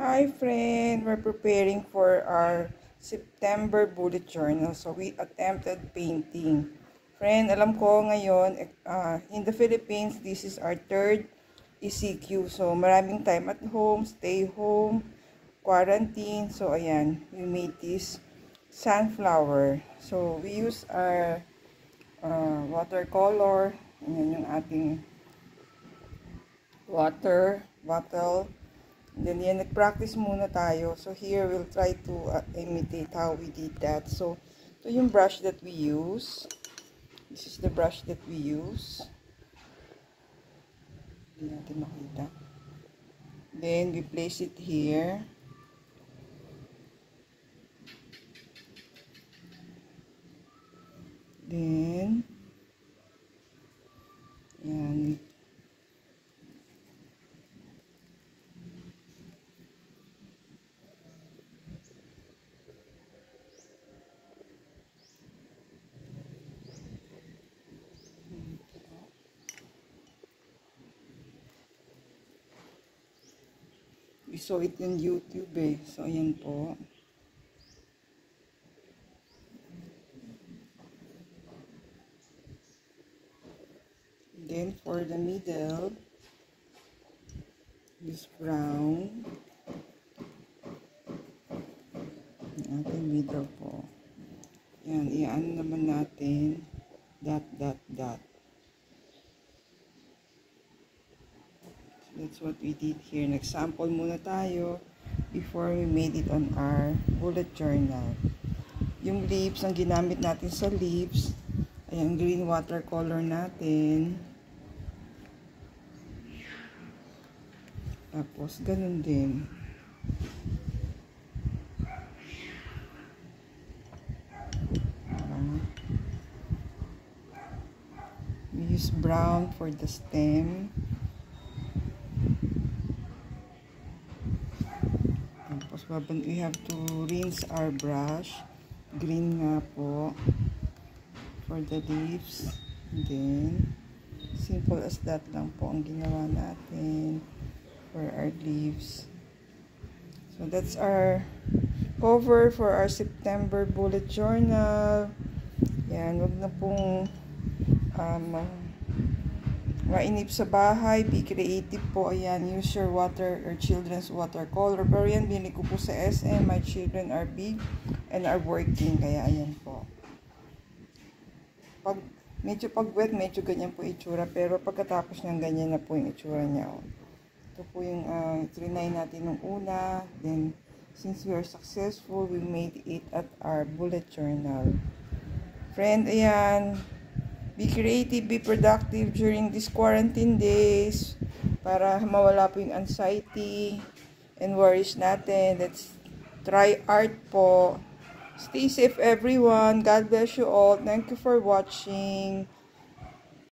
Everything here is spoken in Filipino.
Hi friend, we're preparing for our September bullet journal. So we attempted painting. Friend, alam ko ngayon, uh, in the Philippines, this is our third ECQ. So maraming time at home, stay home, quarantine. So ayan, we made this sunflower. So we use our uh, watercolor. Ayan yung ating water bottle Then, yan, nag-practice muna tayo. So, here, we'll try to uh, imitate how we did that. So, ito yung brush that we use. This is the brush that we use. Hindi natin makita. Then, we place it here. Then, yan, Saw it in YouTube eh. So, ayan po. Then, for the middle, this brown. Ating middle po. Yan, iyan naman natin. Dot, dot, dot. That's what we did here. Nag-sample muna tayo before we made it on our bullet journal. Yung leaves, ang ginamit natin sa leaves, ay ang green watercolor natin. Tapos, ganun din. We use brown for the stem. Tapos, we have to rinse our brush. Green nga po. For the leaves. And then, simple as that lang po ang ginawa natin for our leaves. So, that's our cover for our September bullet journal. Yan, wag na pong um, mainip sa bahay, be creative po. Ayan, use your water or children's watercolor. Pero yan, binili ko po sa SM. My children are big and are working. Kaya ayan po. Pag, medyo pag wet, medyo ganyan po itsura. Pero pagkatapos ng ganyan na po yung itsura niya. Oh. Ito po yung uh, trinay natin nung una. Then, since we are successful, we made it at our bullet journal. Friend, ayan. Be creative, be productive during these quarantine days para mawala po yung anxiety and worries natin. Let's try art po. Stay safe everyone. God bless you all. Thank you for watching.